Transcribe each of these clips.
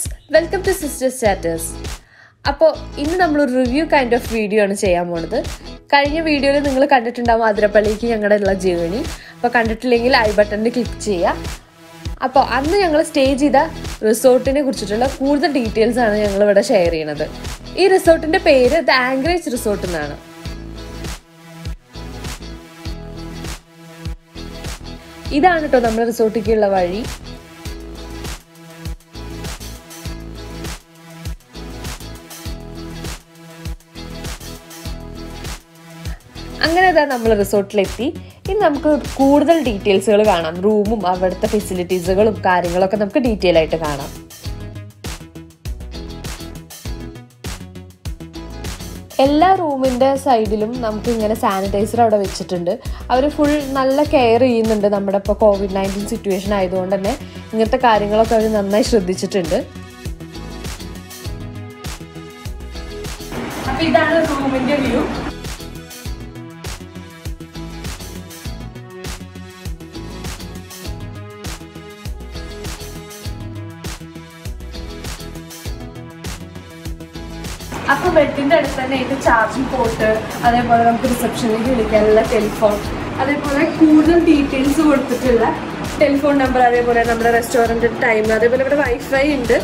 Friends welcome to sister status അപ്പോൾ ഇന്ന് നമ്മൾ ഒരു റിവ്യൂ കൈൻഡ് ഓഫ് വീഡിയോ ആണ് ചെയ്യാൻ പോണത്. കഴിഞ്ഞ വീഡിയോയിൽ നിങ്ങൾ കണ്ടിട്ടുണ്ടാവും ആതിരപ്പള്ളിക്ക് ഞങ്ങളുടെ ഉള്ള ജേണി അപ്പോൾ കണ്ടിട്ടില്ലെങ്കിൽ ഐ ബട്ടണിൽ ക്ലിക്ക് ചെയ്യുക അപ്പോൾ അന്ന് ഞങ്ങൾ സ്റ്റേ ചെയ്ത റിസോർട്ടിനെ കുറിച്ചിട്ടുള്ള കൂടുതൽ ഡീറ്റെയിൽസ് ആണ് ഞങ്ങൾ ഇവിടെ ഷെയർ ചെയ്യുന്നത് ഈ റിസോർട്ടിന്റെ പേര് ദ ആംഗ്രേജ് റിസോർട്ട് എന്നാണ്. ഇതാണ് കേട്ടോ നമ്മുടെ റിസോർട്ടിലേക്കുള്ള വഴി. അങ്ങനെ അതാ നമ്മൾ റിസോർട്ടിലെത്തി. ഇനി നമുക്ക് കൂടുതൽ ഡീറ്റെയിൽസുകൾ കാണാം. റൂമും അവിടുത്തെ ഫെസിലിറ്റീസുകളും കാര്യങ്ങളൊക്കെ നമുക്ക് ഡീറ്റെയിൽ ആയിട്ട് കാണാം. എല്ലാ റൂമിന്റെ സൈഡിലും നമുക്ക് ഇങ്ങനെ സാനിറ്റൈസർ അവിടെ വെച്ചിട്ടുണ്ട്. അവർ ഫുൾ നല്ല കെയർ ചെയ്യുന്നുണ്ട് നമ്മുടെ ഇപ്പോൾ കോവിഡ് നയന്റീൻ സിറ്റുവേഷൻ ആയതുകൊണ്ട് തന്നെ. ഇങ്ങനത്തെ കാര്യങ്ങളൊക്കെ അവർ നന്നായി ശ്രദ്ധിച്ചിട്ടുണ്ട്. അപ്പൊ ഇതാണ് റൂമിന്റെ വ്യൂ. അപ്പൊ ബെഡിന്റെ അടുത്ത് തന്നെ ഇത് ചാർജിങ് പോർട്ട് അതേപോലെ നമുക്ക് റിസപ്ഷനിലേക്ക് വിളിക്കാനുള്ള ടെലിഫോൺ അതേപോലെ കൂടുതൽ ഡീറ്റെയിൽസ് കൊടുത്തിട്ടുള്ള ടെലിഫോൺ നമ്പർ അതേപോലെ നമ്മുടെ റെസ്റ്റോറന്റ് ടൈം അതേപോലെ ഇവിടെ വൈഫൈ ഉണ്ട്.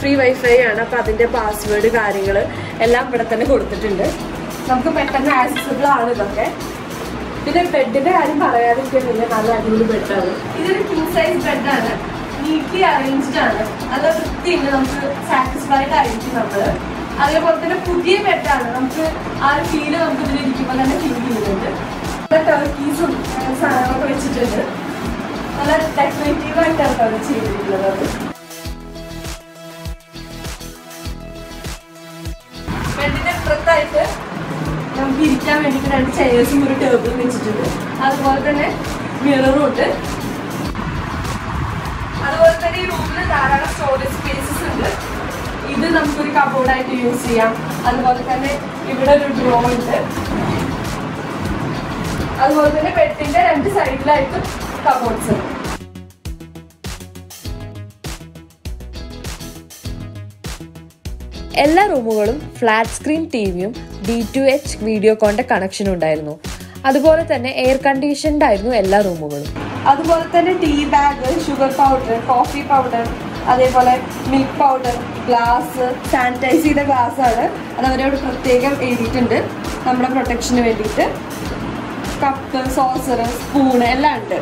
ഫ്രീ വൈഫൈ ആണ്. അപ്പൊ അതിന്റെ പാസ്വേഡ് കാര്യങ്ങൾ എല്ലാം ഇവിടെ തന്നെ കൊടുത്തിട്ടുണ്ട്. നമുക്ക് പെട്ടെന്ന് ആക്സസിബിൾ ആണ് ഇതൊക്കെ. പിന്നെ ബെഡിന്റെ കാര്യം പറയാതിരിക്കുന്നില്ല നല്ല അടിപൊളി ബെഡാണ് ഇതൊരു കിങ് സൈസ് ബെഡാണ് നീറ്റ്ലി അറേഞ്ച്ഡ് ആണ്. നല്ല വൃത്തിയുണ്ട്. നമുക്ക് സാറ്റിസ്ഫൈഡ് ആയിരിക്കും നമ്മൾ. അതേപോലെ തന്നെ പുതിയ ബെഡാണ് നമുക്ക് ആ ഒരു ഫീൽ നമുക്ക് ഇതിൽ ഇരിക്കുമ്പോൾ തന്നെ ഫീൽ ചെയ്യുന്നുണ്ട്. നല്ല ടർക്കീസും സാധനങ്ങളൊക്കെ വെച്ചിട്ടുണ്ട്. നല്ല ഡെക്കറേറ്റീവ് ആയിട്ടാണ് അവർ ചെയ്തിട്ടുള്ളത് ബെഡിന്റെ അപ്പുറത്തായിട്ട് നമുക്ക് ഇരിക്കാൻ വേണ്ടിയിട്ട് രണ്ട് ചെയർസും ഒരു ടേബിളും വെച്ചിട്ടുണ്ട്. അതുപോലെ തന്നെ മിററും ഉണ്ട്. അതുപോലെ തന്നെ ഈ റൂമിൽ ധാരാളം സ്റ്റോറേജ് സ്പേസസ് ഉണ്ട്. ഇത് നമുക്കൊരു കബോർഡായിട്ട് യൂസ് ചെയ്യാം. അതുപോലെ തന്നെ ഇവിടെ ഒരു ഡ്രോ ഉണ്ട്. അതുപോലെ തന്നെ ബെഡിന്റെ രണ്ട് സൈഡിലായിട്ടും കബോർഡ്സ് ഉണ്ട്. എല്ലാ റൂമുകളും ഫ്ലാറ്റ് സ്ക്രീൻ ടി വിയും ഡി ടു എച്ച് വീഡിയോ കോണ്ട കണക്ഷനും ഉണ്ടായിരുന്നു. അതുപോലെ തന്നെ എയർ കണ്ടീഷൻഡ് ആയിരുന്നു എല്ലാ റൂമുകളും. അതുപോലെ തന്നെ tea bag sugar powder coffee powder അതേപോലെ മിൽക്ക് പൗഡർ ഗ്ലാസ് സാനിറ്റൈസ് ചെയ്ത ഗ്ലാസ് ആണ്. അത് അവരോട് പ്രത്യേകം എഴുതിയിട്ടുണ്ട്. നമ്മുടെ പ്രൊട്ടക്ഷന് വേണ്ടിയിട്ട്. കപ്പ് സോസർ സ്പൂണ് എല്ലാം ഉണ്ട്.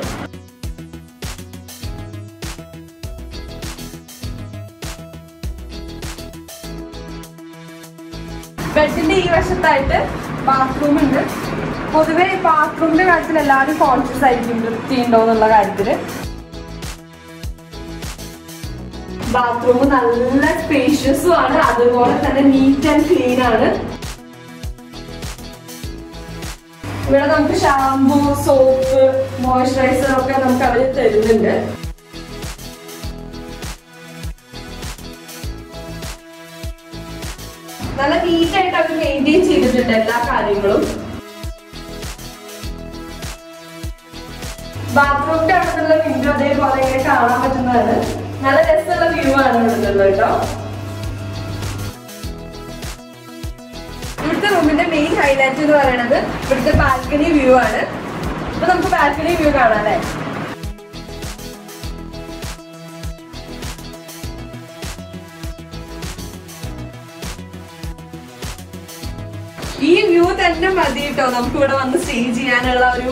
ബെഡിന്റെ ഈ വശത്തായിട്ട് ബാത്റൂം ഉണ്ട്. പൊതുവെ ബാത്റൂമിന്റെ കാര്യത്തിൽ എല്ലാവരും കോൺഷ്യസ് ആയിരിക്കും വൃത്തിയുണ്ടോ എന്നുള്ള കാര്യത്തിൽ. ബാത്റൂം നല്ല സ്പേഷ്യസും ആണ്. അതുപോലെ തന്നെ നീറ്റ് ആൻഡ് ക്ലീൻ ആണ്. ഇവിടെ നമുക്ക് ഷാംപൂ സോപ്പ് മോയ്സ്ചറൈസർ ഒക്കെ നമുക്ക് അവർ തരുന്നുണ്ട്. നല്ല നീറ്റ് ആയിട്ട് അവർ മെയിന്റെയിൻ ചെയ്തിട്ടുണ്ട് എല്ലാ കാര്യങ്ങളും. ബാത്റൂമിന്റെ അടുത്തുള്ള വിൻഡോ അതേപോലെ ഇങ്ങനെ കാണാൻ പറ്റുന്നതാണ്. നല്ല രസമുള്ള വ്യൂ ആണ് കേട്ടോ. ഇവിടുത്തെ റൂമിന്റെ മെയിൻ ഹൈലൈറ്റ് എന്ന് പറയുന്നത് ഇവിടുത്തെ ബാൽക്കണി വ്യൂ ആണ്. അപ്പൊ നമുക്ക് ബാൽക്കണി വ്യൂ കാണാം ഈ വ്യൂ തന്നെ മതി കേട്ടോ. നമുക്ക് ഇവിടെ വന്ന് സ്റ്റേ ചെയ്യാനുള്ള ഒരു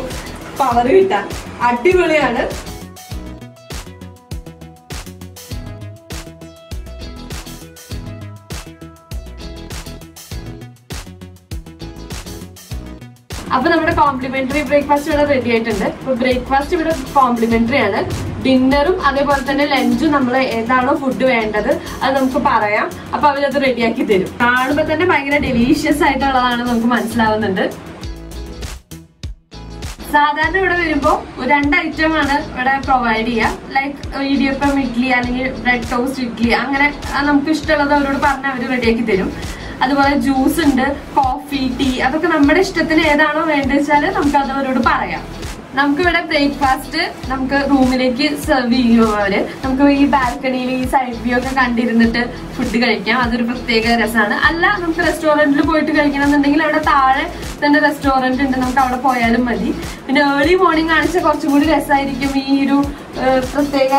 പവർ കിട്ടാൻ. അടിപൊളിയാണ്. അപ്പൊ നമ്മുടെ കോംപ്ലിമെന്ററി ബ്രേക്ക്ഫാസ്റ്റ് ഇവിടെ റെഡി ആയിട്ടുണ്ട്. അപ്പൊ ബ്രേക്ക്ഫാസ്റ്റ് ഇവിടെ കോംപ്ലിമെന്ററി ആണ്. ഡിന്നറും അതേപോലെ തന്നെ ലഞ്ചും നമ്മൾ ഏതാണോ ഫുഡ് വേണ്ടത് അത് നമുക്ക് പറയാം. അപ്പൊ അവരത് റെഡിയാക്കി തരും. കാണുമ്പോ തന്നെ ഭയങ്കര ഡെലീഷ്യസ് ആയിട്ടുള്ളതാണ് നമുക്ക് മനസ്സിലാവുന്നുണ്ട് സാധാരണ ഇവിടെ വരുമ്പോ രണ്ട് ഐറ്റം ആണ് ഇവിടെ പ്രൊവൈഡ് ചെയ്യുക ലൈക്ക് ഇടിയപ്പം ഇഡ്ഡലി അല്ലെങ്കിൽ ബ്രെഡ് ടോസ്റ്റ് ഇഡ്ഡലി അങ്ങനെ നമുക്ക് ഇഷ്ടമുള്ളത് അവരോട് പറഞ്ഞ് അവർ റെഡിയാക്കി തരും. അതുപോലെ ജ്യൂസ് ഉണ്ട് കോഫി ടീ അതൊക്കെ നമ്മുടെ ഇഷ്ടത്തിന് ഏതാണോ വേണ്ടത് വെച്ചാൽ നമുക്ക് അത് അവരോട് പറയാം. നമുക്ക് ഇവിടെ ബ്രേക്ക്ഫാസ്റ്റ് നമുക്ക് റൂമിലേക്ക് സെർവ് ചെയ്യും അവർ നമുക്ക് ഈ ബാൽക്കണിയിൽ ഈ സൈഡ് വ്യൂ ഒക്കെ കണ്ടിരുന്നിട്ട് ഫുഡ് കഴിക്കാം. അതൊരു പ്രത്യേക രസമാണ്. അല്ല നമുക്ക് റെസ്റ്റോറന്റിൽ പോയിട്ട് കഴിക്കണം എന്നുണ്ടെങ്കിൽ അവിടെ താഴെ തന്നെ റെസ്റ്റോറന്റ് ഉണ്ട്. നമുക്ക് അവിടെ പോയാലും മതി. പിന്നെ ഏർലി മോർണിംഗ് കാണിച്ചാൽ കുറച്ചും കൂടി രസമായിരിക്കും ഈ ഒരു പ്രത്യേക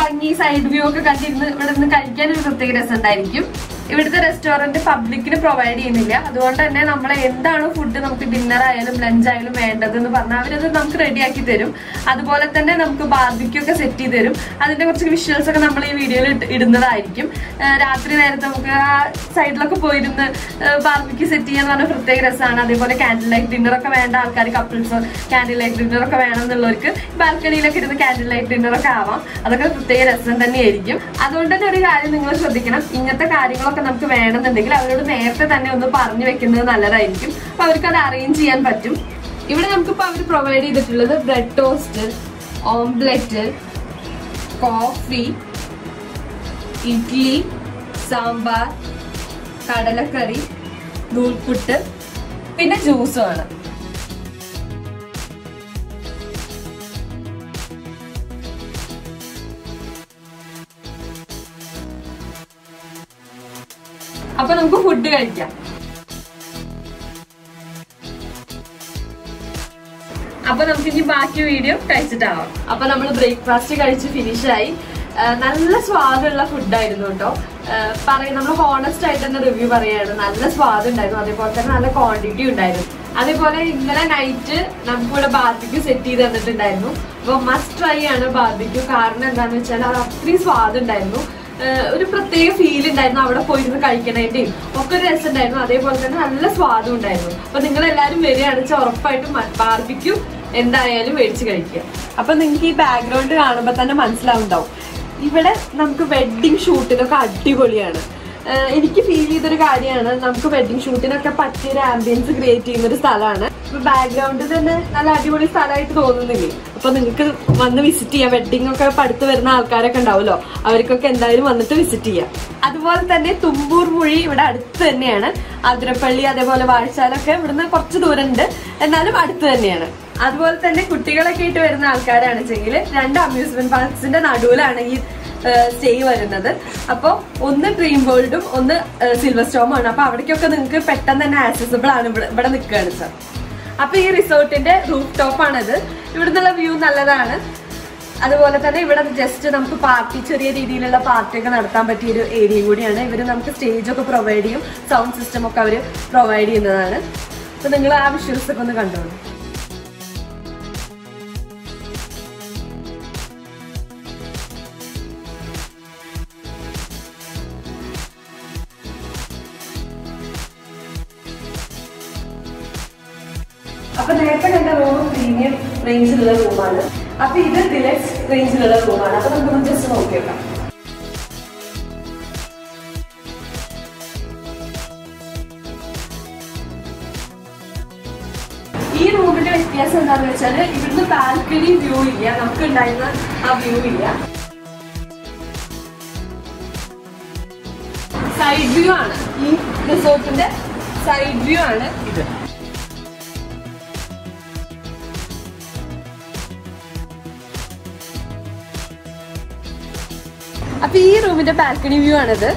ഭംഗി സൈഡ് വ്യൂ ഒക്കെ കണ്ടിരുന്ന് ഇവിടെ നിന്ന് കഴിക്കാൻ ഒരു പ്രത്യേക രസം ഉണ്ടായിരിക്കും. ഇവിടുത്തെ റെസ്റ്റോറന്റ് പബ്ലിക്കിന് പ്രൊവൈഡ് ചെയ്യുന്നില്ല. അതുകൊണ്ട് തന്നെ നമ്മൾ എന്താണ് ഫുഡ് നമുക്ക് ഡിന്നർ ആയാലും ലഞ്ച് ആയാലും വേണ്ടതെന്ന് പറഞ്ഞാൽ അവരത് നമുക്ക് റെഡിയാക്കി തരും. അതുപോലെ തന്നെ നമുക്ക് ബാർബിക്യൂ ഒക്കെ സെറ്റ് ചെയ്ത് തരും. അതിന്റെ കുറച്ച് വിഷ്വൽസ് ഒക്കെ നമ്മൾ ഈ വീഡിയോയിൽ ഇടുന്നതായിരിക്കും. രാത്രി നേരത്തെ നമുക്ക് ആ സൈഡിലൊക്കെ പോയിരുന്ന് ബാർബിക്യൂ സെറ്റ് ചെയ്യാന്ന് പറഞ്ഞ പ്രത്യേക രസമാണ് അതേപോലെ കാൻഡിൽ ലൈറ്റ് ഡിന്നർ ഒക്കെ വേണ്ട ആൾക്കാർ കപ്പിൾസ് കാൻഡിൽ ലൈറ്റ് ഡിന്നർ ഒക്കെ വേണം എന്നുള്ളവർക്ക് ബാൽക്കണിയിലൊക്കെ ഇരുന്ന് കാൻഡിൽ ലൈറ്റ് ഡിന്നർ ഒക്കെ ആവാം. അതൊക്കെ പ്രത്യേക രസം തന്നെയായിരിക്കും. അതുകൊണ്ട് തന്നെ ഒരു കാര്യം നിങ്ങൾ ശ്രദ്ധിക്കണം. ഇങ്ങനത്തെ കാര്യങ്ങളൊക്കെ നമുക്ക് വേണമെന്നുണ്ടെങ്കിൽ അവരോട് നേരത്തെ തന്നെ ഒന്ന് പറഞ്ഞു വെക്കുന്നത് നല്ലതായിരിക്കും. അപ്പൊ അവർക്ക് അത് അറേഞ്ച് ചെയ്യാൻ പറ്റും. ഇവിടെ നമുക്കിപ്പോ അവർ പ്രൊവൈഡ് ചെയ്തിട്ടുള്ളത് bread toast omelette coffee idli sambar കടലക്കറി നൂൽപുട്ട് പിന്നെ ജ്യൂസുമാണ് അപ്പൊ നമുക്ക് ഫുഡ് കഴിക്കാം. അപ്പൊ നമുക്ക് ഇനി ബാക്കി വീഡിയോ കഴിച്ചിട്ടാവാം. അപ്പൊ നമ്മൾ ബ്രേക്ക്ഫാസ്റ്റ് കഴിച്ച് ഫിനിഷായി നല്ല സ്വാദുള്ള ഫുഡായിരുന്നു കേട്ടോ. പറയും നമ്മൾ ഹോണസ്റ്റ് ആയിട്ട് തന്നെ റിവ്യൂ പറയുകയാണ് നല്ല സ്വാദ് ഉണ്ടായിരുന്നു. അതേപോലെ തന്നെ നല്ല ക്വാണ്ടിറ്റി ഉണ്ടായിരുന്നു. അതേപോലെ ഇന്നലെ നൈറ്റ് നമുക്ക് ഇവിടെ ബാർബിക്യൂ സെറ്റ് ചെയ്ത് തന്നിട്ടുണ്ടായിരുന്നു. അപ്പോൾ മസ്റ്റ് ട്രൈ ആണ് ബാർബിക്യൂ കാരണം എന്താണെന്ന് വെച്ചാൽ അത് അത്രയും സ്വാദ് ഉണ്ടായിരുന്നു. ഏഹ് ഒരു പ്രത്യേക ഫീൽ ഉണ്ടായിരുന്നു അവിടെ പോയിരുന്ന് കഴിക്കണേന്റെയും. ഒക്കെ ഒരു രസം ഉണ്ടായിരുന്നു. അതേപോലെ തന്നെ നല്ല സ്വാദും ഉണ്ടായിരുന്നു. അപ്പൊ നിങ്ങൾ എല്ലാവരും വരികയാണെന്ന് വെച്ചാൽ ഉറപ്പായിട്ടും ബാർബിക്യൂ എന്തായാലും മേടിച്ച് കഴിക്കുക. അപ്പൊ നിങ്ങൾക്ക് ഈ ബാക്ക്ഗ്രൗണ്ട് കാണുമ്പോൾ തന്നെ മനസ്സിലാവുണ്ടാവും. ഇവിടെ നമുക്ക് വെഡിങ് ഷൂട്ടിനൊക്കെ അടിപൊളിയാണ്. എനിക്ക് ഫീൽ ചെയ്തൊരു കാര്യമാണ്. നമുക്ക് വെഡിങ് ഷൂട്ടിനൊക്കെ പറ്റിയ ഒരു ആംബിയൻസ് ക്രിയേറ്റ് ചെയ്യുന്ന ഒരു സ്ഥലമാണ്. ഇപ്പൊ ബാക്ക്ഗ്രൗണ്ടിൽ തന്നെ നല്ല അടിപൊളി സ്ഥലമായിട്ട് തോന്നുന്നില്ലേ? അപ്പൊ നിങ്ങൾക്ക് വന്ന് വിസിറ്റ് ചെയ്യാം. വെഡിങ് ഒക്കെ പടുത്ത് വരുന്ന ആൾക്കാരൊക്കെ ഉണ്ടാവുമല്ലോ. അവർക്കൊക്കെ എന്തായാലും വന്നിട്ട് വിസിറ്റ് ചെയ്യാം. അതുപോലെ തന്നെ തുമ്പൂർ മുഴി ഇവിടെ അടുത്ത് തന്നെയാണ്. അതിരപ്പള്ളി അതേപോലെ വാഴശാലൊക്കെ ഇവിടുന്ന് കുറച്ച് ദൂരം ഉണ്ട് എന്നാലും അടുത്ത് തന്നെയാണ്. അതുപോലെ തന്നെ കുട്ടികളൊക്കെ ആയിട്ട് വരുന്ന ആൾക്കാരാണ് വെച്ചെങ്കിൽ രണ്ട് അമ്യൂസ്മെന്റ് പാർക്സിന്റെ നടുവിലാണ് ഈ സ്റ്റേ വരുന്നത് അപ്പോൾ ഒന്ന് ഡ്രീം വേൾഡും ഒന്ന് സിൽവർ സ്റ്റോം ആണ്. അപ്പൊ അവിടേക്കൊക്കെ നിങ്ങൾക്ക് പെട്ടെന്ന് തന്നെ ആക്സസിബിൾ ആണ് ഇവിടെ ഇവിടെ നിൽക്കുകയാണ് സർ അപ്പൊ ഈ റിസോർട്ടിന്റെ റൂഫ് ടോപ്പ് ആണത്. നിന്നുള്ള വ്യൂ നല്ലതാണ്. അതുപോലെ തന്നെ ഇവിടെ ജസ്റ്റ് നമുക്ക് പാർട്ടി ചെറിയ രീതിയിലുള്ള പാർട്ടി ഒക്കെ നടത്താൻ പറ്റിയ ഒരു ഏരിയ കൂടിയാണ്. ഇവർ നമുക്ക് സ്റ്റേജ് ഒക്കെ പ്രൊവൈഡ് ചെയ്യും. സൗണ്ട് സിസ്റ്റം ഒക്കെ അവർ പ്രൊവൈഡ് ചെയ്യുന്നതാണ്. അപ്പോൾ നിങ്ങൾ ആ വിഷ്വൽസ് ഒക്കെ ഒന്ന് കണ്ടോളൂ. റേഞ്ചിലുള്ള റൂമാണ്. അപ്പൊ ഇത് ഡിലക്സ് റേഞ്ചിലുള്ള റൂമാണ്. അപ്പൊ നമുക്ക് ജസ്റ്റ് നോക്കിയേക്കാം ഈ റൂമിന്റെ വ്യത്യാസം എന്താണെന്ന് വെച്ചാൽ ഇവിടുന്ന് ബാൽക്കണി വ്യൂ ഇല്ല. നമുക്ക് ഉണ്ടായിരുന്ന ആ വ്യൂ ഇല്ല. സൈഡ് വ്യൂ ആണ്. ഈ റിസോർട്ടിന്റെ സൈഡ് വ്യൂ ആണ്. ഇത്. അപ്പൊ ഈ റൂമിന്റെ ബാൽക്കണി വ്യൂ ആണിത്.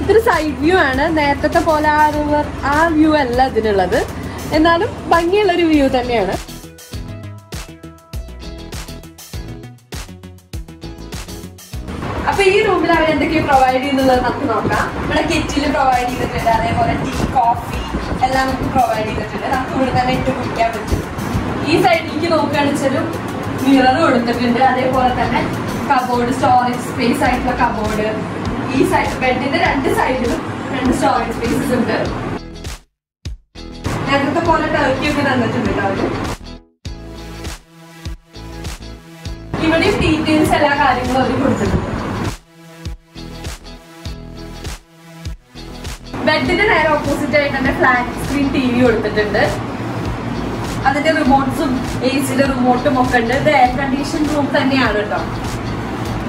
ഇതൊരു സൈഡ് വ്യൂ ആണ്. നേരത്തെ പോലെ ആ റിവർ ആ വ്യൂ അല്ല ഇതിനുള്ളത്. എന്നാലും ഭംഗിയുള്ള ഒരു വ്യൂ തന്നെയാണ്. അപ്പൊ ഈ റൂമിൽ അവർ എന്തൊക്കെ പ്രൊവൈഡ് ചെയ്യുന്നുള്ളത് നമുക്ക് നോക്കാം. ഇവിടെ കിറ്റിൽ പ്രൊവൈഡ് ചെയ്തിട്ടുണ്ട്. അതേപോലെ ടീ കോഫി എല്ലാം നമുക്ക് പ്രൊവൈഡ് ചെയ്തിട്ടുണ്ട്. നമുക്ക് ഇവിടെ തന്നെ ഇട്ട് കുടിക്കാൻ പറ്റും. ഈ സൈഡിലേക്ക് നോക്കുകയാണെന്ന് വെച്ചാലും മിറർ കൊടുത്തിട്ടുണ്ട്. അതേപോലെ തന്നെ കബോർഡ് സ്റ്റോറേജ് സ്പേസ് ആയിട്ടുള്ള കബോർഡ് ഈ സൈഡ് ബെഡിന്റെ രണ്ട് സൈഡിലും രണ്ട് സ്റ്റോറേജ് സ്പേസസ് ഉണ്ട്. നേരത്തെ പോലെ ടർക്കി ഒക്കെ തന്നിട്ടുണ്ട് അവർ. ഇവിടെ ഡീറ്റെയിൽസ് എല്ലാ കാര്യങ്ങളും അവർ കൊടുത്തിട്ടുണ്ട്. ബെഡിന്റെ നേരെ ഓപ്പോസിറ്റ് ആയിട്ട് തന്നെ ഫ്ലാറ്റ് സ്ക്രീൻ ടി വി കൊടുത്തിട്ടുണ്ട്. അതിന്റെ റിമോട്ട്സും എ സിയുടെ റിമോട്ടും ഒക്കെ ഉണ്ട്. ഇത് എയർ കണ്ടീഷൻ റൂം തന്നെയാണ് കേട്ടോ.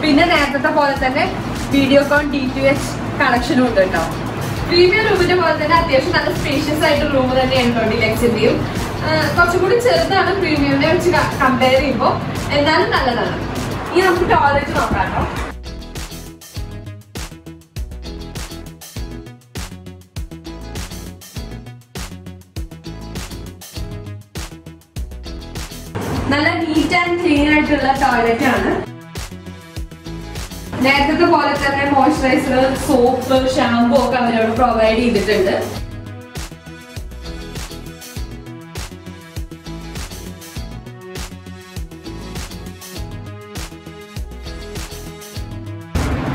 പിന്നെ നേരത്തെ പോലെ തന്നെ വീഡിയോകോൺ ഡി ടു എച്ച് കണക്ഷനും ഉണ്ട് കേട്ടോ. പ്രീമിയം റൂമിന്റെ പോലെ തന്നെ അത്യാവശ്യം നല്ല സ്പേഷ്യസ് ആയിട്ട് റൂം തന്നെയാണ് കേട്ടോ ഡിലക്സിന്റെയും കുറച്ചുകൂടി ചെറുതാണ് പ്രീമിയമിനെ വെച്ച് കമ്പയർ ചെയ്യുമ്പോൾ എന്നാലും നല്ലതാണ്. ഇനി നമുക്ക് ടോയ്ലറ്റ് നോക്കാം നല്ല നീറ്റ് ആൻഡ് ക്ലീൻ ആയിട്ടുള്ള ടോയ്ലറ്റ് ആണ്. നേരത്തെ പോലെ തന്നെ മോയ്സ്ചറൈസർ സോപ്പ് ഷാമ്പു ഒക്കെ അവരോട് പ്രൊവൈഡ് ചെയ്തിട്ടുണ്ട്.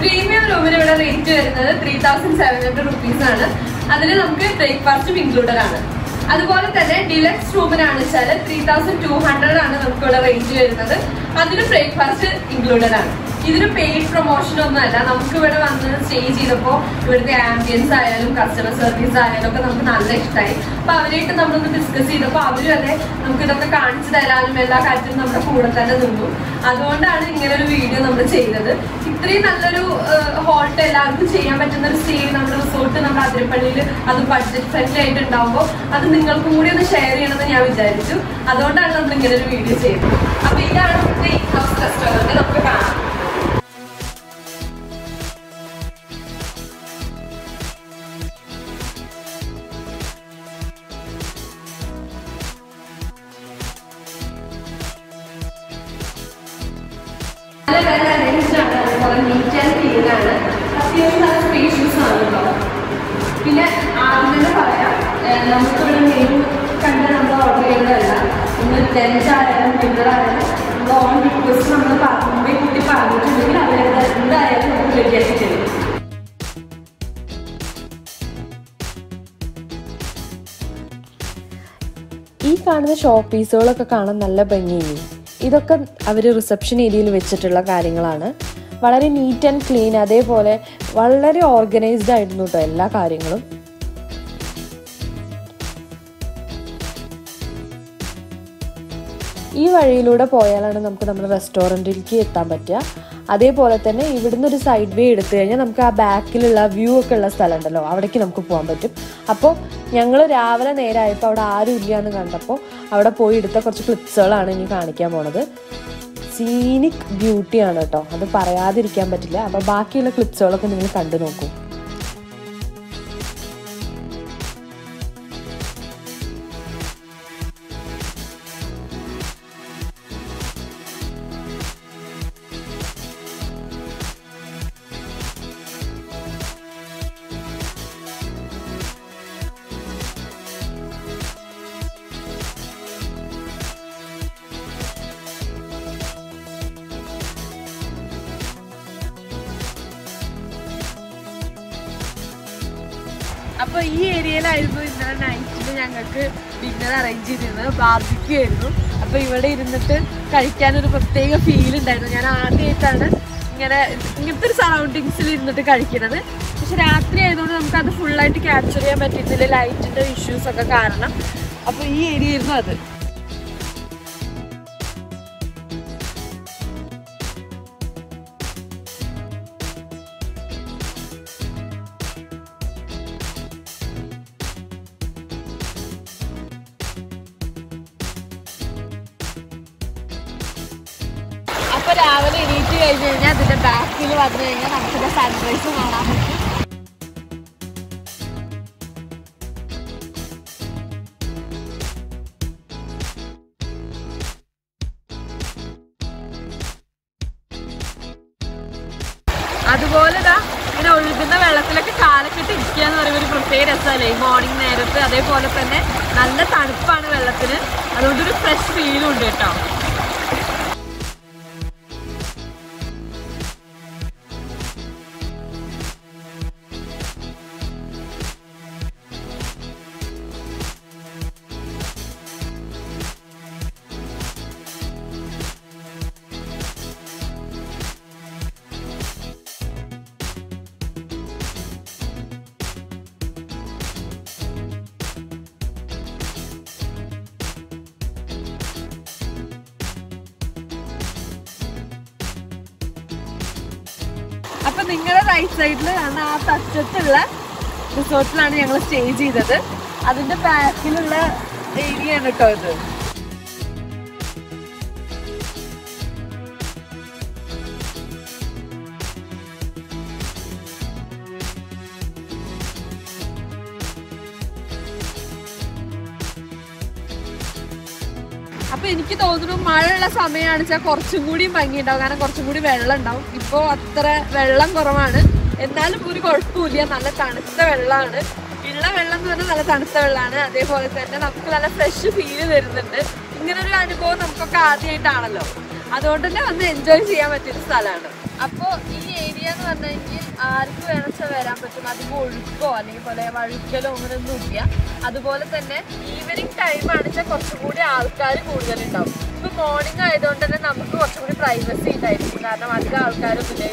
പ്രീമിയം റൂമിന് ഇവിടെ റേറ്റ് വരുന്നത് three thousand seven hundred rupees ആണ്. അതിൽ നമുക്ക് ബ്രേക്ക്ഫാസ്റ്റും ഇൻക്ലൂഡഡ് ആണ്. അതുപോലെ തന്നെ ഡിലക്സ് റൂമിനാണ് വെച്ചാൽ ത്രീ തൗസൻഡ് ടു ഹൺഡ്രഡ് ആണ് നമുക്ക് ഇവിടെ റേറ്റ് വരുന്നത്. അതിന് ബ്രേക്ക്ഫാസ്റ്റ് ഇൻക്ലൂഡഡ് ആണ്. ഇതിന് പെയ്ഡ് പ്രൊമോഷൻ ഒന്നും അല്ല നമുക്ക് ഇവിടെ വന്ന് സ്റ്റേ ചെയ്തപ്പോൾ ഇവിടുത്തെ ആംബിയൻസ് ആയാലും കസ്റ്റമർ സർവീസ് ആയാലും ഒക്കെ നമുക്ക് നല്ല ഇഷ്ടമായി അപ്പൊ അവരായിട്ട് നമ്മളൊന്ന് ഡിസ്കസ് ചെയ്തപ്പോൾ അവരും അതെ നമുക്ക് ഇതൊക്കെ കാണിച്ചു തരാനും എല്ലാ കാര്യത്തിലും നമ്മുടെ കൂടെ തന്നെ നിന്നു. അതുകൊണ്ടാണ് ഇങ്ങനെ ഒരു വീഡിയോ നമ്മൾ ചെയ്തത്. ഇത്രയും നല്ലൊരു ഹോൾട്ട് എല്ലാവർക്കും ചെയ്യാൻ പറ്റുന്ന ഒരു സ്റ്റേ നമ്മുടെ റിസോർട്ട് നമ്മുടെ അതിരപ്പള്ളിയിൽ അത് ബഡ്ജറ്റ് ഫ്രണ്ട്ലി ആയിട്ട് ഉണ്ടാവുമ്പോൾ അത് നിങ്ങൾക്കും കൂടി ഒന്ന് ഷെയർ ചെയ്യണമെന്ന് ഞാൻ വിചാരിച്ചു. അതുകൊണ്ടാണ് നമ്മൾ ഇങ്ങനെ ഒരു വീഡിയോ ചെയ്തത്. അപ്പൊ ഇതാണ് ഇവിടുത്തെ ഹൗസ് റെസ്റ്റോറന്റ് നമുക്ക് കാണാം. തന്നെ പറയാം. നമുക്കിവിടെ മെയിൻ ഓർഡർ ചെയ്യുന്നതല്ല ഇന്ന് ലഞ്ച് ആയാലും ഡിന്നർ ആയാലും നമ്മൾ ഓൺ റിക്വസ്റ്റ് നമ്മൾ മുമ്പേ കുട്ടി പറഞ്ഞിട്ടുണ്ടെങ്കിൽ എന്തായാലും നമുക്ക് റെഡിയാക്കി തരും ഈ കാണുന്ന ഷോപ്പ് പീസുകളൊക്കെ കാണാൻ നല്ല ഭംഗിയില്ലേ? ഇതൊക്കെ അവർ റിസപ്ഷൻ ഏരിയയിൽ വെച്ചിട്ടുള്ള കാര്യങ്ങളാണ്. വളരെ നീറ്റ് ആൻഡ് ക്ലീൻ അതേപോലെ വളരെ ഓർഗനൈസ്ഡ് ആയിരുന്നു കേട്ടോ എല്ലാ കാര്യങ്ങളും. ഈ വഴിയിലൂടെ പോയാലാണ് നമുക്ക് നമ്മുടെ റെസ്റ്റോറന്റിലേക്ക് എത്താൻ പറ്റുക. അതേപോലെ തന്നെ ഇവിടുന്ന് ഒരു സൈഡ് വേ എടുത്തു കഴിഞ്ഞാൽ നമുക്ക് ആ ബാക്കിലുള്ള വ്യൂ ഒക്കെ ഉള്ള സ്ഥലം ഉണ്ടല്ലോ അവിടേക്ക് നമുക്ക് പോകാൻ പറ്റും. അപ്പോൾ ഞങ്ങൾ രാവിലെ നേരമായപ്പോൾ അവിടെ ആരും ഇല്ല എന്ന് കണ്ടപ്പോൾ അവിടെ പോയി എടുത്ത കുറച്ച് ക്ലിപ്സുകളാണ് ഇനി കാണിക്കാൻ പോണത്. സീനിക് ബ്യൂട്ടിയാണ് കേട്ടോ. അത് പറയാതിരിക്കാൻ പറ്റില്ല. അപ്പോൾ ബാക്കിയുള്ള ക്ലിപ്സുകളൊക്കെ നിങ്ങൾ കണ്ടു നോക്കൂ. അപ്പൊ ഈ ഏരിയയിലായിരുന്നു ഇന്നലെ നൈറ്റിൽ ഞങ്ങൾക്ക് ഡിന്നർ അറേഞ്ച് ചെയ്തിരുന്നത്. ബാർബിക്യൂ ആയിരുന്നു. അപ്പൊ ഇവിടെ ഇരുന്നിട്ട് കഴിക്കാൻ ഒരു പ്രത്യേക ഫീൽ ഉണ്ടായിരുന്നു. ഞാൻ ആദ്യമായിട്ടാണ് ഇങ്ങനെ ഇങ്ങനത്തെ ഒരു സറൗണ്ടിങ്സിൽ ഇരുന്നിട്ട് കഴിക്കുന്നത്. പക്ഷെ രാത്രി ആയതുകൊണ്ട് നമുക്ക് അത് ഫുള്ളായിട്ട് ക്യാപ്ചർ ചെയ്യാൻ പറ്റിയിട്ടില്ല. ലൈറ്റിന്റെ ഇഷ്യൂസ് ഒക്കെ കാരണം. അപ്പൊ ഈ ഏരിയ ആയിരുന്നു അത്. വന്നു കഴിഞ്ഞാൽ നമുക്കിന്റെ സൺറൈസ് കാണാൻ പറ്റും. അതുപോലെ ഇതാ ഇങ്ങനെ ഒഴുകുന്ന വെള്ളത്തിലൊക്കെ കാലക്കിട്ട് ഇരിക്കുക എന്ന് പറയുമ്പോൾ ഒരു പ്രത്യേക രസമല്ലേ? ഈ മോർണിംഗ് നേരത്ത് അതേപോലെ തന്നെ നല്ല തണുപ്പാണ് വെള്ളത്തിന്. അതുകൊണ്ട് ഒരു ഫ്രഷ് ഫീലും ഉണ്ട് കേട്ടോ. നിങ്ങളുടെ റൈറ്റ് സൈഡിൽ കാണുന്ന ആ തച്ചത്തുള്ള റിസോർട്ടിലാണ് ഞങ്ങൾ സ്റ്റേ ചെയ്തത്. അതിന്റെ ബാക്കിലുള്ള ഏരിയ ആണ് കേട്ടോ ഇത്. അപ്പൊ എനിക്ക് തോന്നുന്നു മഴയുള്ള സമയമാണ് വെച്ചാൽ കുറച്ചും കൂടി ഭംഗി ഉണ്ടാവും. കാരണം കുറച്ചും കൂടി വെള്ളം ഉണ്ടാവും. ഇപ്പോ അത്ര വെള്ളം കുറവാണ്. എന്നാലും ഒരു കുഴപ്പമില്ല നല്ല തണുത്ത വെള്ളമാണ്. ഉള്ള വെള്ളം എന്ന് പറഞ്ഞാൽ നല്ല തണുത്ത വെള്ളമാണ്. അതേപോലെ തന്നെ നമുക്ക് നല്ല ഫ്രഷ് ഫീൽ തരുന്നുണ്ട്. ഇങ്ങനൊരു അനുഭവം നമുക്കൊക്കെ ആദ്യമായിട്ടാണല്ലോ അതുകൊണ്ട് തന്നെ വന്ന് എൻജോയ് ചെയ്യാൻ പറ്റിയൊരു സ്ഥലമാണ്. അപ്പോൾ ഈ ഏരിയ എന്ന് പറഞ്ഞു കഴിഞ്ഞാൽ വേണമെച്ചാൽ വരാൻ പറ്റും. അധികം ഒഴുക്കോ അല്ലെങ്കിൽ പോലെ വഴുക്കലോ അങ്ങനെയൊന്നും ഇല്ല അതുപോലെ തന്നെ ഈവനിങ് ടൈം ആണെച്ചാൽ കുറച്ചും കൂടി ആൾക്കാർ കൂടുതലുണ്ടാവും. ഇപ്പൊ മോർണിംഗ് ആയതുകൊണ്ട് തന്നെ നമുക്ക് കുറച്ചും കൂടി പ്രൈവസി ഉണ്ടായിരിക്കും. കാരണം അധികം ആൾക്കാരൊന്നുമില്ല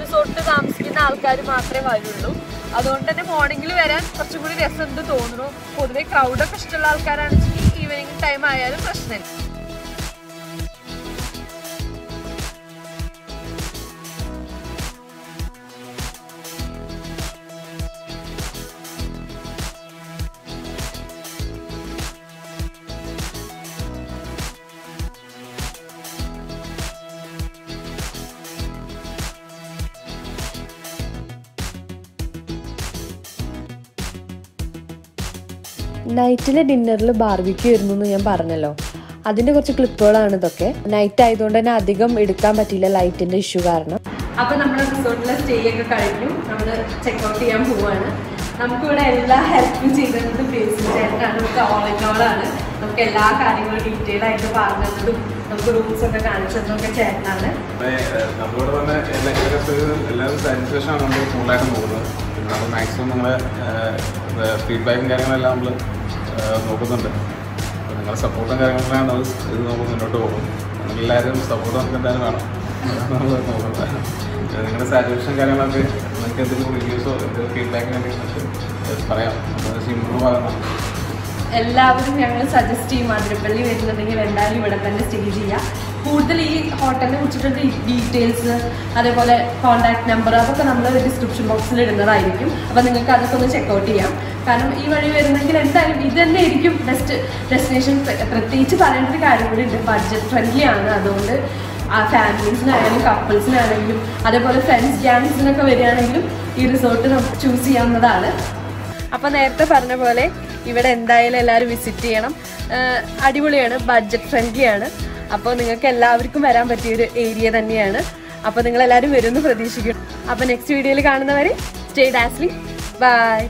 റിസോർട്ടിൽ താമസിക്കുന്ന ആൾക്കാർ മാത്രമേ വരുള്ളൂ. അതുകൊണ്ട് തന്നെ മോർണിംഗിൽ വരാൻ കുറച്ചും കൂടി ഉണ്ട് തോന്നുന്നു. പൊതുവെ ക്രൗഡൊക്കെ ഇഷ്ടമുള്ള ആൾക്കാരാണെങ്കിൽ ഈവനിങ് ടൈം ആയാലും പ്രശ്നമില്ല. നൈറ്റിലെ ഡിന്നറിൽ ബാർബിക്യൂ വരുന്നു എന്ന് ഞാൻ പറഞ്ഞല്ലോ. അതിന്റെ കുറച്ച് ക്ലിപ്പുകളാണ് ഇതൊക്കെ. നൈറ്റ് ആയതുകൊണ്ട് തന്നെ അധികം എടുക്കാൻ പറ്റിയില്ല ലൈറ്റിന്റെ ഇഷ്യൂ കാരണം. അപ്പൊ നമ്മുടെ റിസോർട്ടിലെ സ്റ്റേ ഒക്കെ കഴിഞ്ഞു. നമ്മൾ ചെക്ക്ഔട്ട് ചെയ്യാൻ പോവാണ്. നമുക്കിവിടെ എല്ലാ ഹെൽപ്പും ചെയ്തത് ചേട്ടനാണ്. നമുക്ക് ഓൾ ഇൻ ഓൾ നമുക്ക് എല്ലാ കാര്യങ്ങളും ഡീറ്റെയിൽ ആയിട്ട് പറഞ്ഞതും നമുക്ക് റൂംസ് ഒക്കെ കാണിച്ചതും ഒക്കെ ചേട്ടനാണ്. നമ്മളോട് തന്നെ എല്ലാവരും നമ്മൾ കൂടുതലായിട്ട് മാക്സിമം ഫീഡ്ബാക്കും കാര്യങ്ങളെല്ലാം നമ്മൾ നോക്കുന്നുണ്ട്. അപ്പോൾ നിങ്ങളുടെ സപ്പോർട്ടും കാര്യങ്ങളാണ് അത് ഇത് നമ്മൾ മുന്നോട്ട് പോകും. എല്ലാവരും സപ്പോർട്ട് നമുക്ക് എന്തായാലും വേണം. നമ്മൾ നിങ്ങളുടെ സാറ്റിസ്ഫാക്ഷൻ കാര്യങ്ങളൊക്കെ നിങ്ങൾക്ക് എന്തെങ്കിലും റിവ്യൂസോ എന്തെങ്കിലും ഫീഡ്ബാക്ക് എന്തെങ്കിലും നമുക്ക് പറയാം. നമ്മൾ ഇമ്പ്രൂവ് ആകണം എല്ലാവരും ഞങ്ങൾ സജസ്റ്റ് ചെയ്യും. അതിരപ്പള്ളി വരുന്നുണ്ടെങ്കിൽ എന്തായാലും ഇവിടെ തന്നെ സ്റ്റേ ചെയ്യുക കൂടുതൽ ഈ ഹോട്ടലിനെ കുറിച്ചിട്ടുള്ള ഡീറ്റെയിൽസ് അതേപോലെ കോൺടാക്ട് നമ്പർ അതൊക്കെ നമ്മൾ ഡിസ്ക്രിപ്ഷൻ ബോക്സിൽ ഇടുന്നതായിരിക്കും. അപ്പോൾ നിങ്ങൾക്ക് അതൊക്കെ ഒന്ന് ചെക്കൗട്ട് ചെയ്യാം. കാരണം ഈ വഴി വരുന്നെങ്കിൽ എന്തായാലും ഇത് തന്നെ ആയിരിക്കും ബെസ്റ്റ് ഡെസ്റ്റിനേഷൻ പ്രത്യേകിച്ച് പറയേണ്ട ഒരു കാര്യം കൂടി ഉണ്ട്. ബഡ്ജറ്റ് ഫ്രണ്ട്ലി ആണ് അതുകൊണ്ട്. ആ ഫാമിലീസിനായാലും കപ്പിൾസിനാണെങ്കിലും അതേപോലെ ഫ്രണ്ട്സ് ഗ്യാങ്സിനൊക്കെ വരികയാണെങ്കിലും ഈ റിസോർട്ട് നമുക്ക് ചൂസ് ചെയ്യാവുന്നതാണ്. അപ്പോൾ നേരത്തെ പറഞ്ഞ പോലെ ഇവിടെ എന്തായാലും എല്ലാവരും വിസിറ്റ് ചെയ്യണം. അടിപൊളിയാണ്. ബഡ്ജറ്റ് ഫ്രണ്ട്ലി ആണ്. അപ്പോൾ നിങ്ങൾക്ക് എല്ലാവർക്കും വരാൻ പറ്റിയ ഒരു ഏരിയ തന്നെയാണ്. അപ്പോൾ നിങ്ങൾ എല്ലാവരും വരുമെന്ന് പ്രതീക്ഷിക്കും അപ്പോൾ നെക്സ്റ്റ് വീഡിയോയിൽ കാണുന്നവരെ സ്റ്റേ ഡാസ്ലി. ബൈ